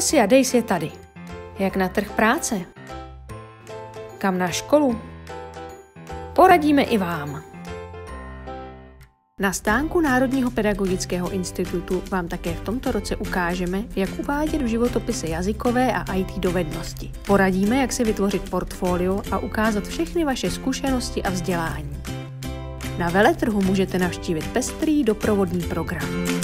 Profesia Days je tady. Jak na trh práce? Kam na školu? Poradíme i vám. Na stánku Národního pedagogického institutu vám také v tomto roce ukážeme, jak uvádět v životopise jazykové a IT dovednosti. Poradíme, jak si vytvořit portfolio a ukázat všechny vaše zkušenosti a vzdělání. Na veletrhu můžete navštívit pestrý doprovodný program.